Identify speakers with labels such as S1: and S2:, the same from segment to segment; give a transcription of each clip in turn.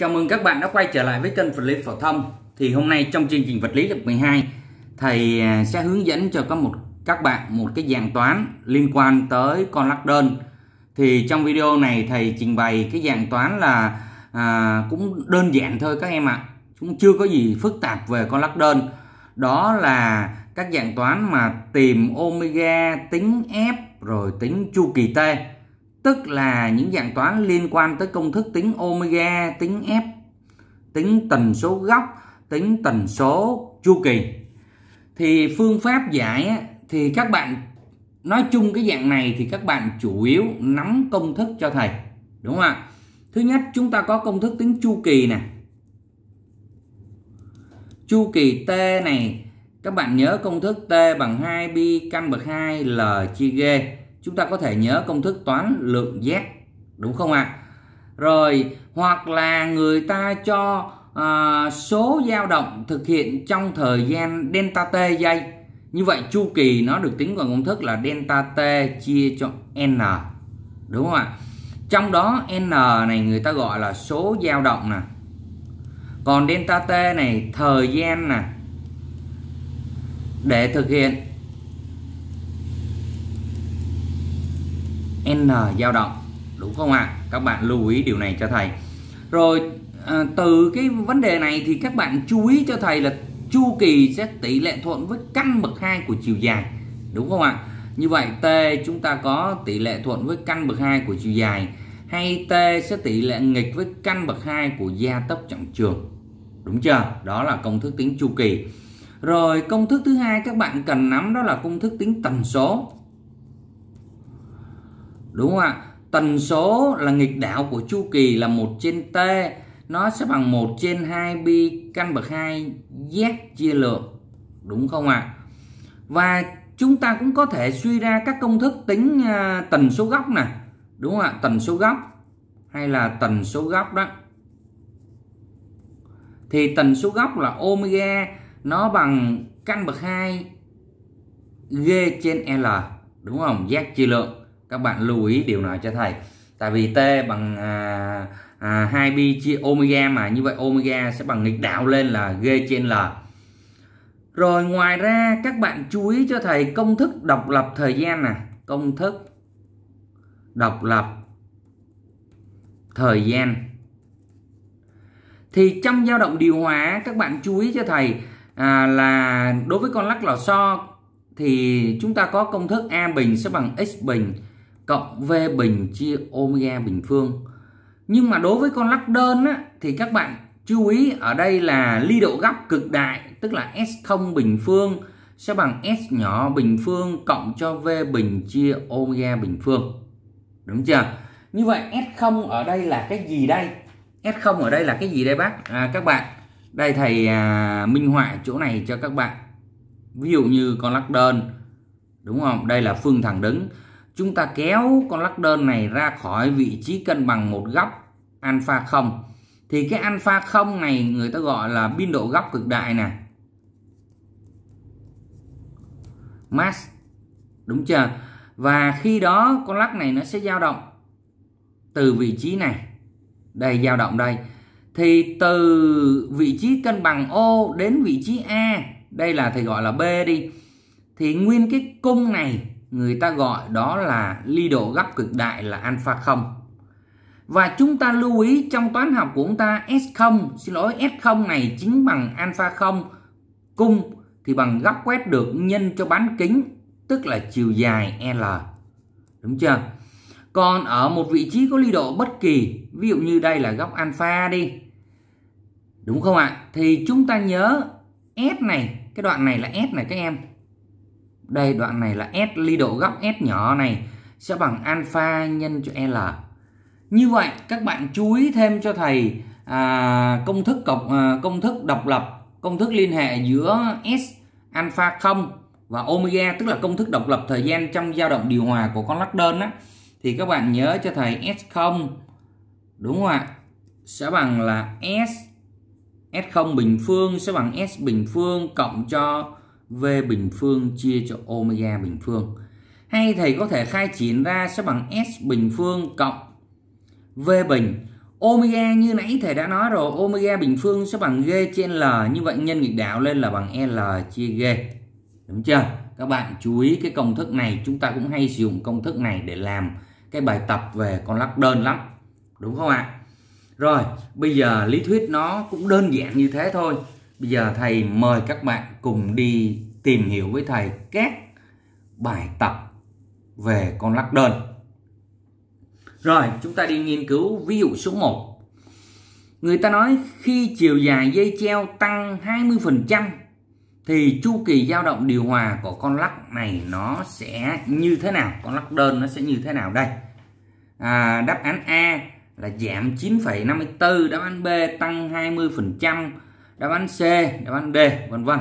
S1: Chào mừng các bạn đã quay trở lại với kênh vật lý phổ thông. Thì hôm nay trong chương trình vật lý lớp 12, thầy à, sẽ hướng dẫn cho các một các bạn một cái dạng toán liên quan tới con lắc đơn. Thì trong video này thầy trình bày cái dạng toán là à, cũng đơn giản thôi các em ạ. À. Cũng chưa có gì phức tạp về con lắc đơn. Đó là các dạng toán mà tìm omega, tính f rồi tính chu kỳ t tức là những dạng toán liên quan tới công thức tính omega, tính f, tính tần số góc, tính tần số chu kỳ. Thì phương pháp giải thì các bạn nói chung cái dạng này thì các bạn chủ yếu nắm công thức cho thầy. Đúng không ạ? Thứ nhất chúng ta có công thức tính chu kỳ nè. Chu kỳ T này các bạn nhớ công thức T bằng 2pi căn bậc 2 L chia G chúng ta có thể nhớ công thức toán lượng Z đúng không ạ? Rồi hoặc là người ta cho à, số dao động thực hiện trong thời gian delta t giây. Như vậy chu kỳ nó được tính bằng công thức là delta t chia cho n. Đúng không ạ? Trong đó n này người ta gọi là số dao động nè. Còn delta t này thời gian nè. Để thực hiện n dao động. Đúng không ạ? À? các bạn lưu ý điều này cho thầy. Rồi à, từ cái vấn đề này thì các bạn chú ý cho thầy là chu kỳ sẽ tỷ lệ thuận với căn bậc hai của chiều dài. Đúng không ạ? À? như vậy t chúng ta có tỷ lệ thuận với căn bậc hai của chiều dài hay t sẽ tỷ lệ nghịch với căn bậc hai của gia tốc trọng trường? Đúng chưa? Đó là công thức tính chu kỳ. Rồi công thức thứ hai các bạn cần nắm đó là công thức tính tần số đúng không ạ? Tần số là nghịch đảo của chu kỳ là một trên t. Nó sẽ bằng 1 trên 2 pi căn bậc 2 z chia lượng. Đúng không ạ? Và chúng ta cũng có thể suy ra các công thức tính à, tần số góc nè đúng không ạ? Tần số góc hay là tần số góc đó. Thì tần số góc là omega, nó bằng căn bậc 2 g trên l. Đúng không? Z chia lượng các bạn lưu ý điều này cho thầy. Tại vì t bằng à, à, 2 pi chia omega mà như vậy omega sẽ bằng nghịch đạo lên là g trên l. Rồi ngoài ra các bạn chú ý cho thầy công thức độc lập thời gian nè. Công thức độc lập thời gian. Thì trong dao động điều hòa các bạn chú ý cho thầy à, là đối với con lắc lò xo thì chúng ta có công thức a bình sẽ bằng x bình cộng V bình chia omega bình phương. Nhưng mà đối với con lắc đơn á, thì các bạn chú ý ở đây là ly độ góc cực đại tức là S0 bình phương sẽ bằng S nhỏ bình phương cộng cho V bình chia omega bình phương. Đúng chưa? Như vậy S0 ở đây là cái gì đây? S0 ở đây là cái gì đây bác? À, các bạn, đây thầy à, minh họa chỗ này cho các bạn. Ví dụ như con lắc đơn, đúng không? Đây là phương thẳng đứng chúng ta kéo con lắc đơn này ra khỏi vị trí cân bằng một góc alpha 0 thì cái alpha 0 này người ta gọi là biên độ góc cực đại nè. Mass. Đúng chưa? Và khi đó con lắc này nó sẽ dao động từ vị trí này. Đây, dao động đây. Thì từ vị trí cân bằng O đến vị trí A, đây là thầy gọi là B đi, thì nguyên cái cung này người ta gọi đó là ly độ góc cực đại là alpha 0 và chúng ta lưu ý trong toán học của chúng ta S0 xin lỗi S0 này chính bằng alpha 0 cung thì bằng góc quét được nhân cho bán kính, tức là chiều dài L. Đúng chưa? Còn ở một vị trí có ly độ bất kỳ, ví dụ như đây là góc alpha đi. Đúng không ạ? Thì chúng ta nhớ S này, cái đoạn này là S này các em đây đoạn này là S ly độ góc S nhỏ này sẽ bằng alpha nhân cho L. Như vậy các bạn chú ý thêm cho thầy à, công thức cọc à, công thức độc lập công thức liên hệ giữa S alpha 0 và omega tức là công thức độc lập thời gian trong dao động điều hòa của con lắc đơn á. Thì các bạn nhớ cho thầy S0 đúng không ạ? Sẽ bằng là S S0 bình phương sẽ bằng S bình phương cộng cho V bình phương chia cho omega bình phương. Hay thầy có thể khai triển ra sẽ bằng S bình phương cộng V bình. omega như nãy thầy đã nói rồi, omega bình phương sẽ bằng g trên l, như vậy nhân nghịch đạo lên là bằng l chia g. Đúng chưa? Các bạn chú ý cái công thức này, chúng ta cũng hay sử dụng công thức này để làm cái bài tập về con lắc đơn lắm. Đúng không ạ? Rồi, bây giờ lý thuyết nó cũng đơn giản như thế thôi bây giờ thầy mời các bạn cùng đi tìm hiểu với thầy các bài tập về con lắc đơn. Rồi chúng ta đi nghiên cứu ví dụ số 1 người ta nói khi chiều dài dây treo tăng 20% thì chu kỳ dao động điều hòa của con lắc này nó sẽ như thế nào? Con lắc đơn nó sẽ như thế nào đây? À, đáp án A là giảm 9,54 đáp án B tăng 20% đáp án C, đáp án D, vân vân.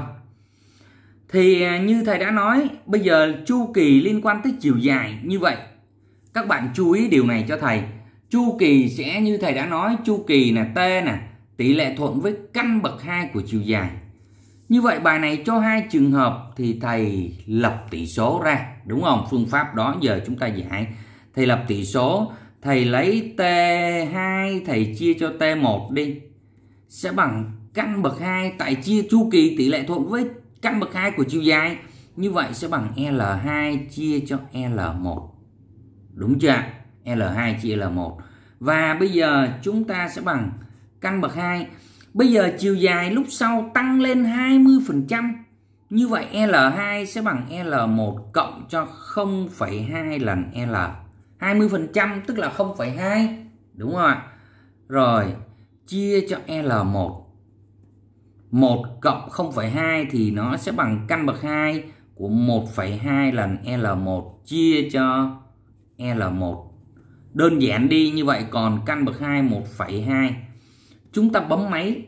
S1: Thì à, như thầy đã nói, bây giờ chu kỳ liên quan tới chiều dài như vậy. Các bạn chú ý điều này cho thầy. Chu kỳ sẽ, như thầy đã nói, chu kỳ là t nè, tỷ lệ thuận với căn bậc hai của chiều dài. Như vậy, bài này cho hai trường hợp thì thầy lập tỷ số ra, đúng không? Phương pháp đó giờ chúng ta giải. Thầy lập tỷ số, thầy lấy t2 thầy chia cho t1 đi. Sẽ bằng căn bậc 2 tại chia chu kỳ tỷ lệ thuận với căn bậc 2 của chiều dài. Như vậy sẽ bằng L2 chia cho L1 đúng chưa? L2 chia L1 và bây giờ chúng ta sẽ bằng căn bậc 2 bây giờ chiều dài lúc sau tăng lên 20% như vậy L2 sẽ bằng L1 cộng cho 0,2 lần L. 20% tức là 0,2 đúng không ạ? Rồi chia cho L1 1 cộng 0,2 thì nó sẽ bằng căn bậc 2 của 1,2 lần L1 chia cho L1 đơn giản đi như vậy còn căn bậc 2 1,2 chúng ta bấm máy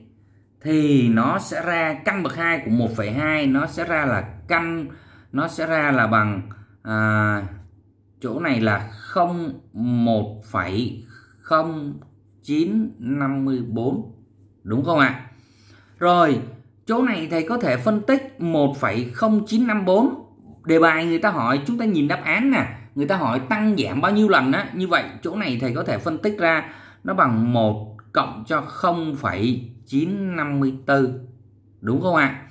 S1: thì nó sẽ ra căn bậc 2 của 1,2 nó sẽ ra là căn nó sẽ ra là bằng à, chỗ này là 0 1,0954 đúng không ạ? À? Rồi chỗ này thầy có thể phân tích 1,0954 đề bài người ta hỏi chúng ta nhìn đáp án nè. Người ta hỏi tăng giảm bao nhiêu lần á như vậy chỗ này thầy có thể phân tích ra nó bằng 1 cộng cho 0,954 đúng không ạ?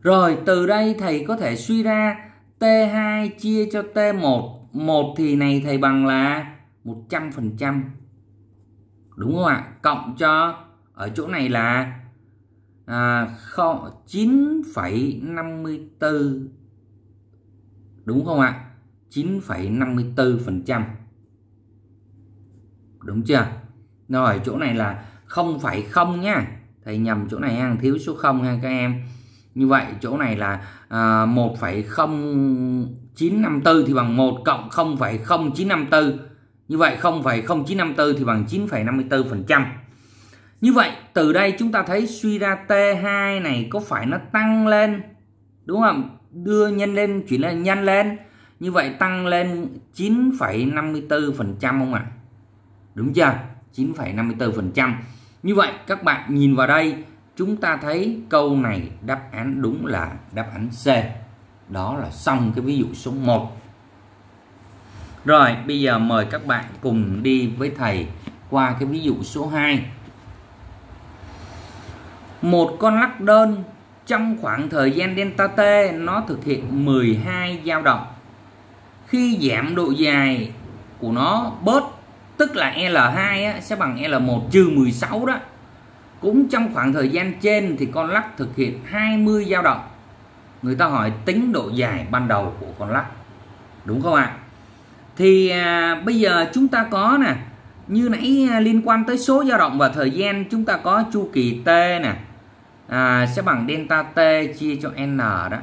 S1: Rồi từ đây thầy có thể suy ra T2 chia cho T1 1 thì này thầy bằng là 100% đúng không ạ? Cộng cho ở chỗ này là à, 9,54 đúng không ạ? 9,54 phần trăm. Đúng chưa? Rồi chỗ này là không phải không nhá thầy nhầm chỗ này hàng thiếu số 0 ha các em. Như vậy chỗ này là à, 1,0954 thì bằng 1 cộng 0,0954 như vậy 0,0954 thì bằng 9,54 phần trăm như vậy từ đây chúng ta thấy suy ra T2 này có phải nó tăng lên đúng không? Đưa nhân lên chuyển lên nhân lên. Như vậy tăng lên 9,54% không ạ? Đúng chưa? 9,54% như vậy các bạn nhìn vào đây chúng ta thấy câu này đáp án đúng là đáp án C. Đó là xong cái ví dụ số 1 rồi bây giờ mời các bạn cùng đi với thầy qua cái ví dụ số 2 một con lắc đơn trong khoảng thời gian delta t nó thực hiện 12 dao động. Khi giảm độ dài của nó bớt tức là L2 á, sẽ bằng L1 trừ 16 đó cũng trong khoảng thời gian trên thì con lắc thực hiện 20 dao động. Người ta hỏi tính độ dài ban đầu của con lắc đúng không ạ? Thì à, bây giờ chúng ta có nè như nãy à, liên quan tới số dao động và thời gian chúng ta có chu kỳ t nè à, sẽ bằng delta t chia cho n đó.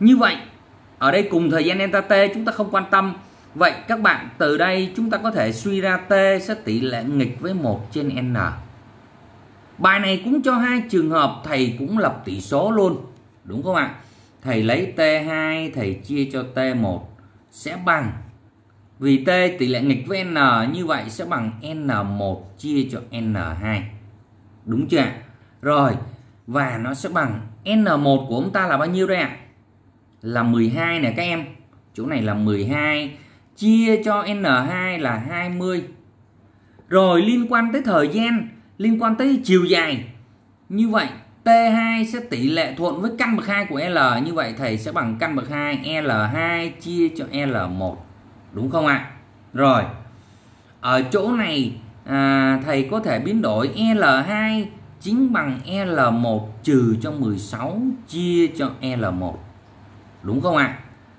S1: Như vậy ở đây cùng thời gian delta t chúng ta không quan tâm. Vậy các bạn từ đây chúng ta có thể suy ra t sẽ tỷ lệ nghịch với 1 trên n. Bài này cũng cho hai trường hợp thầy cũng lập tỷ số luôn. Đúng không ạ? Thầy lấy t2 thầy chia cho t1 sẽ bằng. Vì t tỷ lệ nghịch với n như vậy sẽ bằng n1 chia cho n2 đúng chưa rồi và nó sẽ bằng N1 của chúng ta là bao nhiêu đây ạ? À? Là 12 nè các em. Chỗ này là 12 chia cho N2 là 20. rồi liên quan tới thời gian liên quan tới chiều dài như vậy T2 sẽ tỷ lệ thuận với căn bậc 2 của L như vậy thầy sẽ bằng căn bậc 2 L2 chia cho L1 đúng không ạ À? rồi ở chỗ này à, thầy có thể biến đổi L2 chính bằng L1 trừ cho 16 chia cho L1 đúng không ạ? À?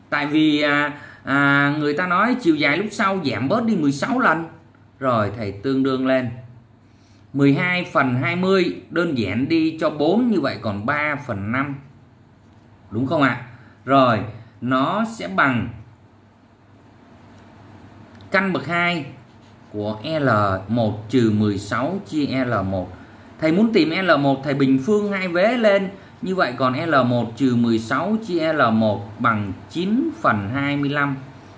S1: tại vì à, à, người ta nói chiều dài lúc sau giảm bớt đi 16 lần. Rồi thầy tương đương lên. 12 phần 20 đơn giản đi cho 4 như vậy còn 3 phần 5 đúng không ạ? À? rồi nó sẽ bằng căn bậc 2 của L1 trừ 16 chia L1 thầy muốn tìm L1 thầy bình phương hai vế lên. Như vậy còn L1 trừ 16 chia L1 bằng 9 phần 25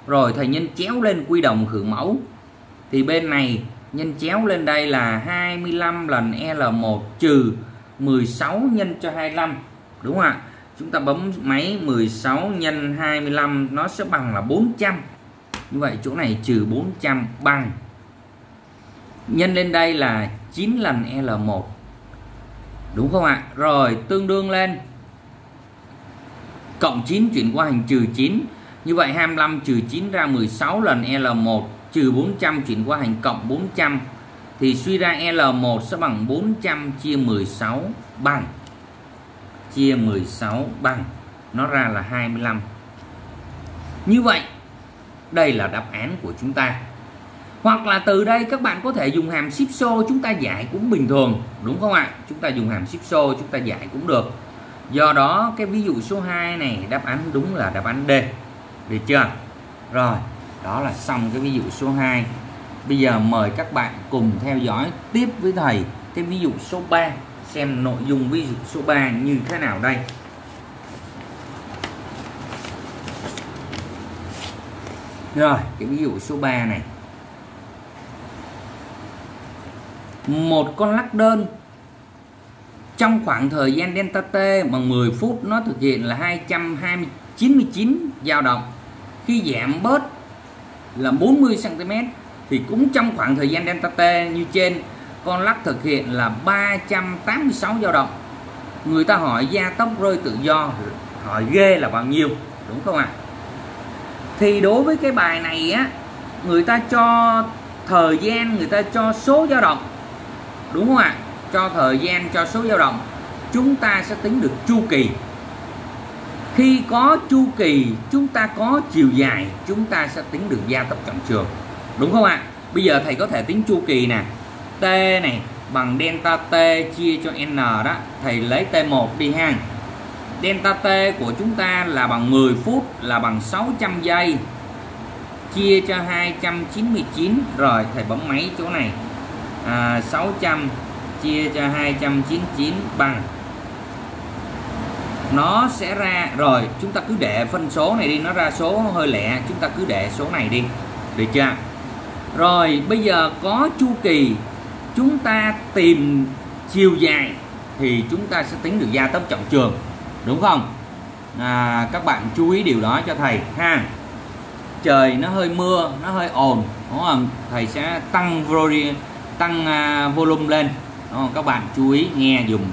S1: rồi thầy nhân chéo lên quy đồng khử mẫu. Thì bên này, nhân chéo lên đây là 25 lần L1 trừ 16 nhân cho 25 đúng không ạ? Chúng ta bấm máy 16 nhân 25 nó sẽ bằng là 400 như vậy chỗ này trừ 400 bằng nhân lên đây là 9 lần L1 đúng không ạ? Rồi, tương đương lên. Cộng 9 chuyển qua hình trừ 9 như vậy 25 trừ 9 ra 16 lần L1 trừ 400 chuyển qua hành cộng 400 thì suy ra L1 sẽ bằng 400 chia 16 bằng. Chia 16 bằng. Nó ra là 25 như vậy, đây là đáp án của chúng ta hoặc là từ đây các bạn có thể dùng hàm ship show chúng ta giải cũng bình thường, đúng không ạ? Chúng ta dùng hàm ship show chúng ta giải cũng được. Do đó, cái ví dụ số 2 này, đáp án đúng là đáp án D. Được chưa? Rồi, đó là xong cái ví dụ số 2 bây giờ mời các bạn cùng theo dõi tiếp với thầy cái ví dụ số 3 xem nội dung ví dụ số 3 như thế nào đây. Rồi, cái ví dụ số 3 này. Một con lắc đơn. Trong khoảng thời gian delta t bằng 10 phút nó thực hiện là 299 dao động. Khi giảm bớt là 40 cm thì cũng trong khoảng thời gian delta t như trên, con lắc thực hiện là 386 dao động. Người ta hỏi gia tốc rơi tự do, hỏi ghê là bao nhiêu, đúng không ạ? À? thì đối với cái bài này á, người ta cho thời gian, người ta cho số dao động đúng không ạ? Cho thời gian, cho số dao động, chúng ta sẽ tính được chu kỳ. Khi có chu kỳ, chúng ta có chiều dài, chúng ta sẽ tính được gia tốc trọng trường. Đúng không ạ? Bây giờ thầy có thể tính chu kỳ nè. T này, bằng delta t chia cho n đó, thầy lấy t1 đi ha. Delta t của chúng ta là bằng 10 phút, là bằng 600 giây. Chia cho 299 rồi thầy bấm máy chỗ này à, 600 chia cho 299 bằng. Nó sẽ ra rồi chúng ta cứ để phân số này đi nó ra số hơi lẻ chúng ta cứ để số này đi. Được chưa? Rồi bây giờ có chu kỳ chúng ta tìm chiều dài thì chúng ta sẽ tính được gia tốc trọng trường đúng không? À, các bạn chú ý điều đó cho thầy ha. Trời nó hơi mưa nó hơi ồn đúng không? Thầy sẽ tăng volume tăng uh, volume lên. Đúng không? các bạn chú ý nghe dùng.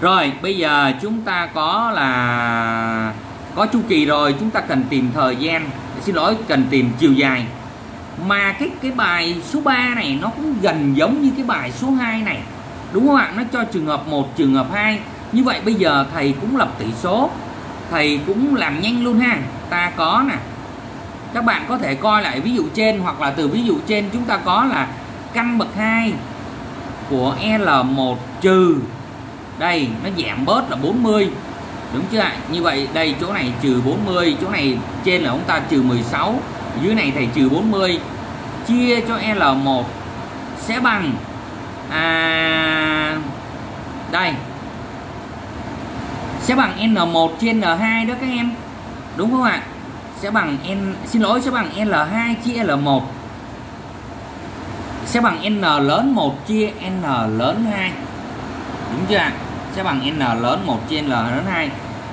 S1: Rồi bây giờ chúng ta có là có chu kỳ rồi chúng ta cần tìm thời gian. Xin lỗi cần tìm chiều dài. Mà cái cái bài số 3 này nó cũng gần giống như cái bài số 2 này. Đúng không ạ? Nó cho trường hợp 1 trường hợp 2 như vậy bây giờ thầy cũng lập tỷ số. Thầy cũng làm nhanh luôn ha. Ta có nè. Các bạn có thể coi lại ví dụ trên hoặc là từ ví dụ trên chúng ta có là căn bậc 2 của L1 trừ. Đây nó giảm bớt là 40 đúng chưa ạ? Như vậy đây chỗ này trừ 40 chỗ này trên là chúng ta trừ 16 dưới này thầy trừ 40 chia cho L1 sẽ bằng à, đây. Sẽ bằng N1 trên N2 đó các em. Đúng không ạ? Sẽ bằng N xin lỗi sẽ bằng L2 chia L1 sẽ bằng N lớn 1 chia N lớn 2 đúng chưa sẽ bằng N lớn 1 chia N lớn 2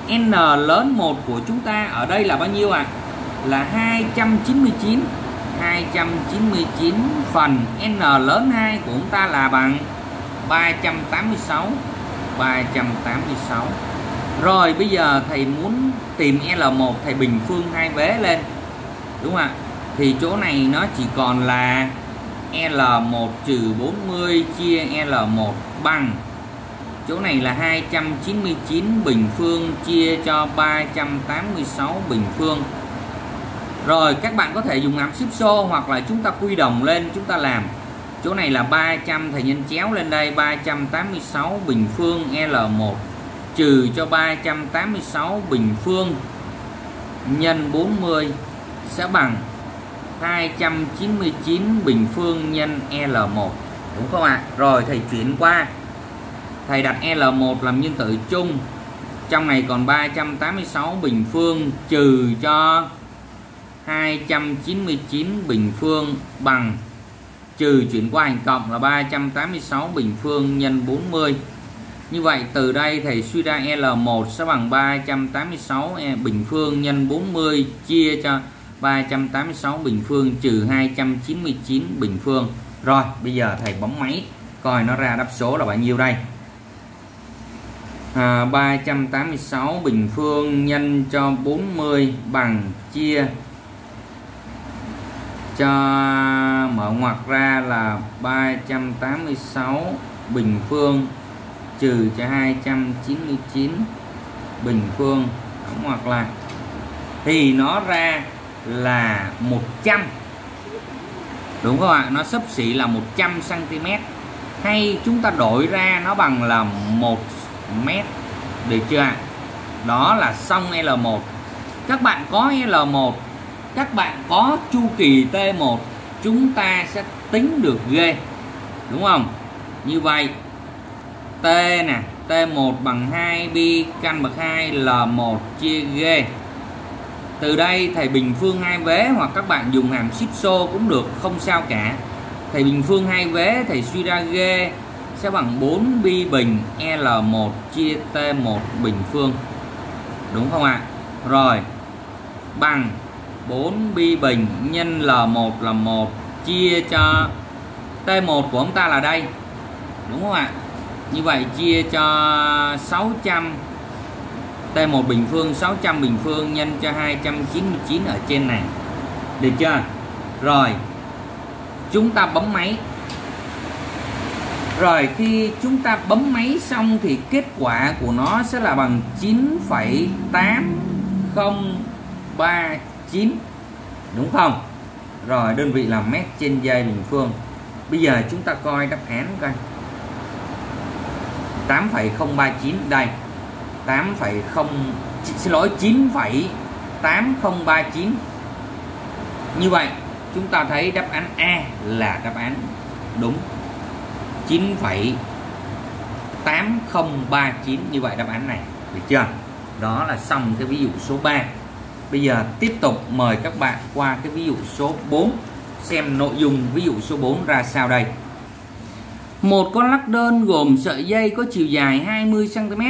S1: N lớn 1 của chúng ta ở đây là bao nhiêu ạ? À? là 299 299 phần n lớn 2 của chúng ta là bằng 386 386 rồi, bây giờ thầy muốn tìm L1 thầy bình phương hai vế lên. Đúng không ạ? Thì chỗ này nó chỉ còn là L1 trừ 40 chia L1 bằng. Chỗ này là 299 bình phương chia cho 386 bình phương. Rồi, các bạn có thể dùng áp ship xô hoặc là chúng ta quy đồng lên, chúng ta làm. Chỗ này là 300 thầy nhân chéo lên đây 386 bình phương L1 trừ cho 386 bình phương nhân 40 sẽ bằng 299 bình phương nhân L1 đúng không ạ? À? Rồi, thầy chuyển qua thầy đặt L1 làm nhân tử chung trong này còn 386 bình phương, trừ cho 299 bình phương bằng trừ chuyển qua hành cộng là 386 bình phương nhân 40 như vậy, từ đây thầy suy ra L1 sẽ bằng 386 e, bình phương nhân 40 chia cho 386 bình phương trừ 299 bình phương. Rồi, bây giờ thầy bấm máy coi nó ra đáp số là bao nhiêu đây. À, 386 bình phương nhân cho 40 bằng chia cho mở ngoặc ra là 386 bình phương trừ cho 299 bình phương đóng ngoặc lại thì nó ra là 100 đúng không ạ? Nó sấp xỉ là 100 cm hay chúng ta đổi ra nó bằng là 1 mét. Được chưa ạ? Đó là xong L1 các bạn có L1 các bạn có chu kỳ T1 chúng ta sẽ tính được G đúng không? Như vậy, T nè T1 bằng 2 pi căn bậc 2 L1 chia G từ đây, thầy bình phương hai vế hoặc các bạn dùng hàm ship xô cũng được, không sao cả. Thầy bình phương hai vế, thầy suy ra G sẽ bằng 4 bi bình L1 chia T1 bình phương. Đúng không ạ? Rồi, bằng 4 bi bình nhân L1 là 1 chia cho T1 của chúng ta là đây. Đúng không ạ? Như vậy chia cho 600 T1 bình phương 600 bình phương nhân cho 299 ở trên này. Được chưa? Rồi chúng ta bấm máy. Rồi khi chúng ta bấm máy xong thì kết quả của nó sẽ là bằng 9,8039 đúng không? Rồi đơn vị là mét trên giây bình phương. Bây giờ chúng ta coi đáp án coi. 8,039 đây. 8,0 xin lỗi 9,8039 như vậy chúng ta thấy đáp án A là đáp án đúng. 9,8039 như vậy đáp án này được chưa? Đó là xong cái ví dụ số 3 bây giờ tiếp tục mời các bạn qua cái ví dụ số 4 xem nội dung ví dụ số 4 ra sao đây. Một con lắc đơn gồm sợi dây có chiều dài 20 cm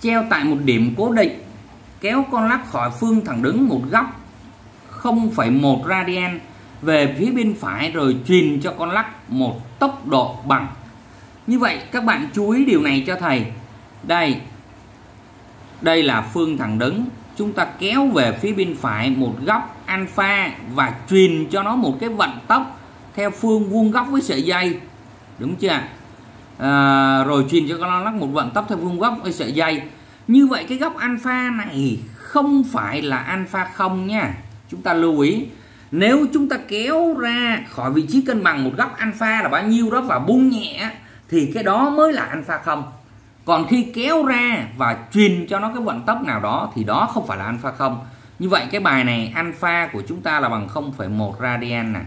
S1: treo tại một điểm cố định kéo con lắc khỏi phương thẳng đứng một góc 0,1 radian về phía bên phải rồi truyền cho con lắc một tốc độ bằng. Như vậy các bạn chú ý điều này cho thầy. Đây đây là phương thẳng đứng. Chúng ta kéo về phía bên phải một góc alpha và truyền cho nó một cái vận tốc theo phương vuông góc với sợi dây. Đúng chưa? À, rồi truyền cho con lắc một vận tốc theo vuông góc với sợi dây. Như vậy cái góc alpha này không phải là alpha không nha. Chúng ta lưu ý nếu chúng ta kéo ra khỏi vị trí cân bằng một góc alpha là bao nhiêu đó và bung nhẹ thì cái đó mới là alpha không. Còn khi kéo ra và truyền cho nó cái vận tốc nào đó thì đó không phải là alpha không. Như vậy cái bài này alpha của chúng ta là bằng 0,1 radian này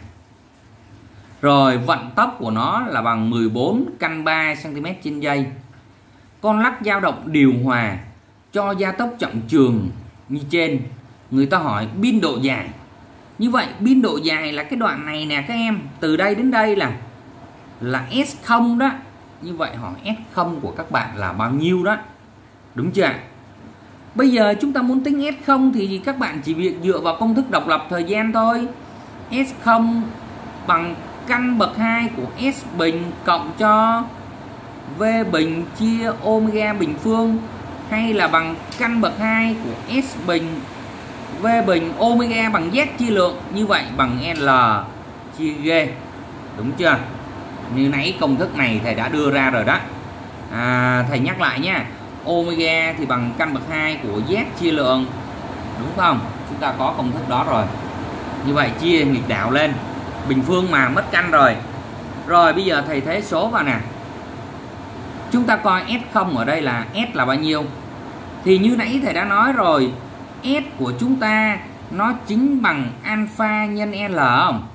S1: rồi, vận tốc của nó là bằng 14 căn 3 cm trên giây. Con lắc dao động điều hòa cho gia tốc chậm trường như trên. Người ta hỏi biên độ dài. Như vậy biên độ dài là cái đoạn này nè các em. Từ đây đến đây là là S0 đó. Như vậy hỏi S0 của các bạn là bao nhiêu đó? Đúng chưa bây giờ chúng ta muốn tính S0 thì các bạn chỉ việc dựa vào công thức độc lập thời gian thôi. S0 bằng căn bậc 2 của S bình cộng cho V bình chia omega bình phương hay là bằng căn bậc 2 của S bình V bình omega bằng Z chia lượng như vậy bằng L chia G. Đúng chưa? Như nãy công thức này thầy đã đưa ra rồi đó. À, thầy nhắc lại nha omega thì bằng căn bậc 2 của Z chia lượng. Đúng không? Chúng ta có công thức đó rồi. Như vậy chia nghịch đạo lên bình phương mà mất căn rồi. Rồi, bây giờ thầy thế số vào nè. Chúng ta coi S0 ở đây là S là bao nhiêu? Thì như nãy thầy đã nói rồi, S của chúng ta nó chính bằng alpha nhân L không?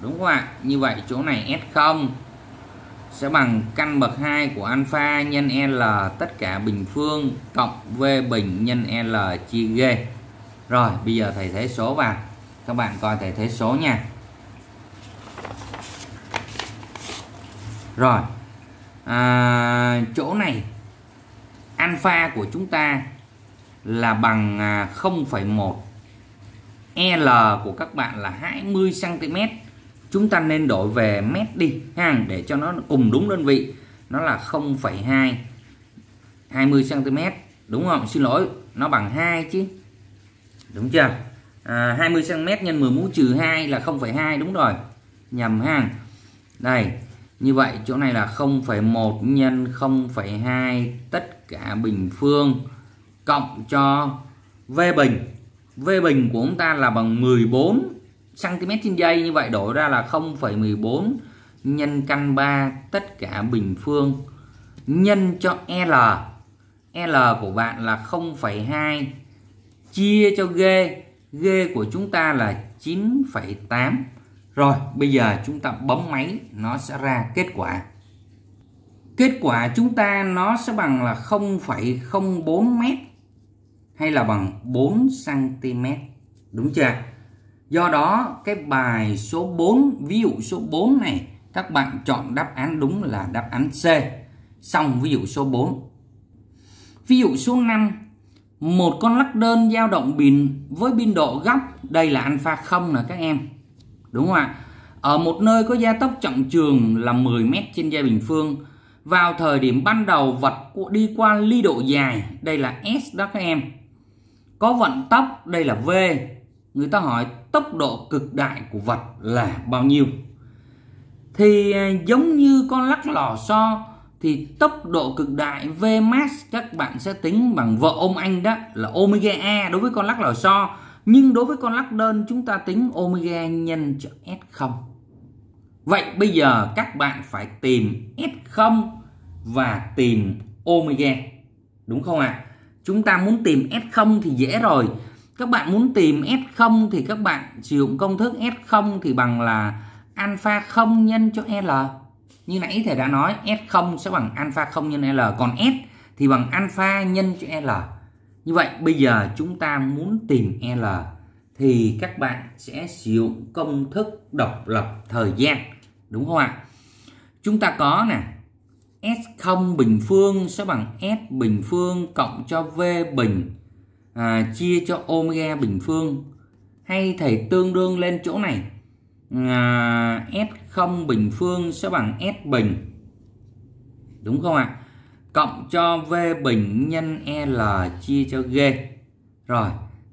S1: Đúng không ạ? Như vậy chỗ này S0 sẽ bằng căn bậc 2 của alpha nhân L tất cả bình phương cộng V bình nhân L chia G rồi, bây giờ thầy thế số vào. Các bạn coi thầy thế số nha. Rồi. À, chỗ này alpha của chúng ta là bằng à, 0,1 L của các bạn là 20 cm chúng ta nên đổi về mét đi ha để cho nó cùng đúng đơn vị. Nó là 0,2 20 cm đúng không? Xin lỗi nó bằng 2 chứ. Đúng chưa? À, 20 cm nhân 10 mũ trừ 2 là 0,2 đúng rồi. Nhầm ha. Đây như vậy chỗ này là 0,1 nhân 0,2 tất cả bình phương cộng cho V bình. V bình của chúng ta là bằng 14 cm trên giây. Như vậy đổi ra là 0,14 nhân căn 3 tất cả bình phương nhân cho L. L của bạn là 0,2 chia cho G. G của chúng ta là 9,8 rồi bây giờ chúng ta bấm máy nó sẽ ra kết quả. Kết quả chúng ta nó sẽ bằng là 0,04 mét hay là bằng 4 cm đúng chưa? Do đó cái bài số 4 ví dụ số 4 này các bạn chọn đáp án đúng là đáp án C. Xong ví dụ số 4 ví dụ số 5 một con lắc đơn dao động bình với biên độ góc đây là alpha không nè các em đúng không ạ? Ở một nơi có gia tốc trọng trường là 10 m trên giây bình phương. Vào thời điểm ban đầu vật đi qua ly độ dài, đây là S đó các em. Có vận tốc, đây là V. Người ta hỏi tốc độ cực đại của vật là bao nhiêu? Thì à, giống như con lắc lò xo thì tốc độ cực đại V max các bạn sẽ tính bằng vợ ôm anh đó là omega A đối với con lắc lò xo nhưng đối với con lắc đơn, chúng ta tính omega nhân cho S0 vậy bây giờ các bạn phải tìm S0 và tìm omega, đúng không ạ? À? chúng ta muốn tìm S0 thì dễ rồi. Các bạn muốn tìm S0 thì các bạn sử dụng công thức S0 thì bằng là alpha 0 nhân cho L. Như nãy thầy đã nói S0 sẽ bằng alpha 0 nhân L, còn S thì bằng alpha nhân cho L như vậy bây giờ chúng ta muốn tìm L thì các bạn sẽ sử dụng công thức độc lập thời gian đúng không ạ? Chúng ta có nè S0 bình phương sẽ bằng S bình phương cộng cho V bình à, chia cho omega bình phương. Hay thầy tương đương lên chỗ này à, S0 bình phương sẽ bằng S bình đúng không ạ? Cộng cho V bình nhân L chia cho G. Rồi,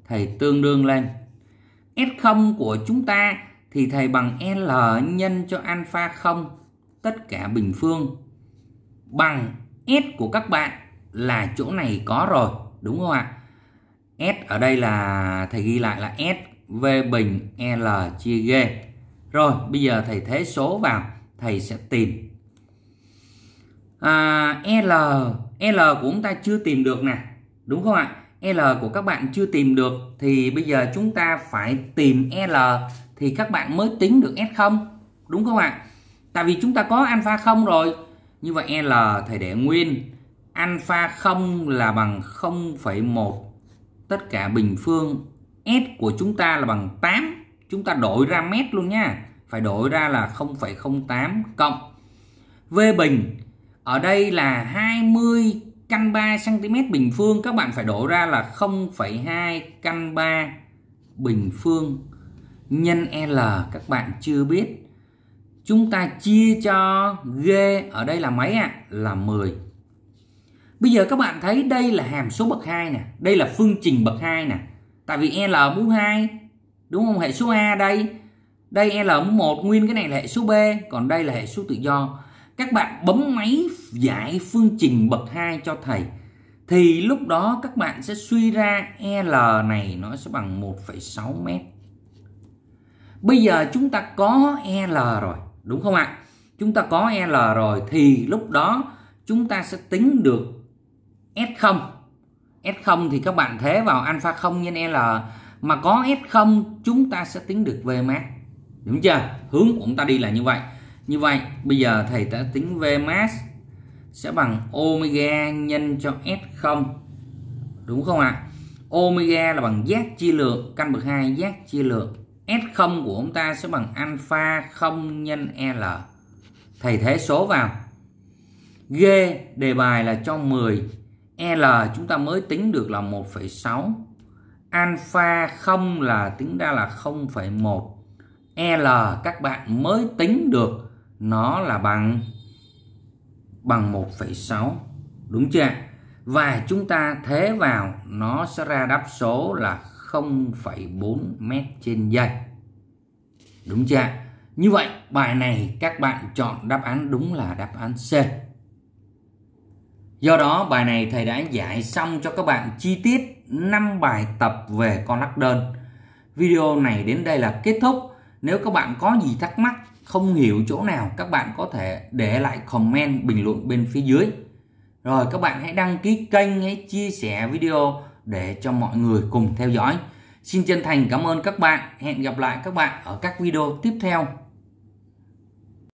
S1: thầy tương đương lên. S0 của chúng ta thì thầy bằng L nhân cho alpha 0 tất cả bình phương. Bằng S của các bạn là chỗ này có rồi, đúng không ạ? S ở đây là, thầy ghi lại là S, V bình L chia G. Rồi, bây giờ thầy thế số vào, thầy sẽ tìm à, L L của chúng ta chưa tìm được nè đúng không ạ? L của các bạn chưa tìm được thì bây giờ chúng ta phải tìm L thì các bạn mới tính được S0 đúng không ạ? Tại vì chúng ta có alpha 0 rồi. Như vậy L thầy để nguyên alpha 0 là bằng 0,1 tất cả bình phương S của chúng ta là bằng 8 chúng ta đổi ra mét luôn nha. Phải đổi ra là 0,08 cộng V bình ở đây là 20 căn 3 cm bình phương các bạn phải đổ ra là 0,2 căn 3 bình phương nhân L các bạn chưa biết chúng ta chia cho G ở đây là mấy ạ? À? Là 10. Bây giờ các bạn thấy đây là hàm số bậc 2 nè, đây là phương trình bậc 2 nè. Tại vì L mũ 2, đúng không? Hệ số A đây. Đây L mũ 1 nguyên cái này là hệ số B, còn đây là hệ số tự do. Các bạn bấm máy giải phương trình bậc 2 cho thầy. Thì lúc đó các bạn sẽ suy ra L này nó sẽ bằng 1,6 mét. Bây giờ chúng ta có L rồi đúng không ạ? Chúng ta có L rồi thì lúc đó chúng ta sẽ tính được S0 S0 thì các bạn thế vào alpha 0 nhân L mà có S0 chúng ta sẽ tính được Vmax đúng chưa? Hướng của chúng ta đi là như vậy như vậy bây giờ thầy đã tính Vmax sẽ bằng omega nhân cho S0 đúng không ạ omega là bằng giác chia lượng căn bậc 2 giác chia lượng S0 của chúng ta sẽ bằng alpha 0 nhân L. Thầy thế số vào. G đề bài là cho 10. L chúng ta mới tính được là 1,6. Alpha 0 là tính ra là 0,1. L các bạn mới tính được nó là bằng bằng 1,6. Đúng chưa? Và chúng ta thế vào nó sẽ ra đáp số là 0,4 mét trên giây. Đúng chưa? Như vậy bài này các bạn chọn đáp án đúng là đáp án C. Do đó bài này thầy đã giải xong cho các bạn chi tiết 5 bài tập về con lắc đơn. Video này đến đây là kết thúc. Nếu các bạn có gì thắc mắc, không hiểu chỗ nào các bạn có thể để lại comment bình luận bên phía dưới. Rồi các bạn hãy đăng ký kênh, hãy chia sẻ video để cho mọi người cùng theo dõi. Xin chân thành cảm ơn các bạn. Hẹn gặp lại các bạn ở các video tiếp theo.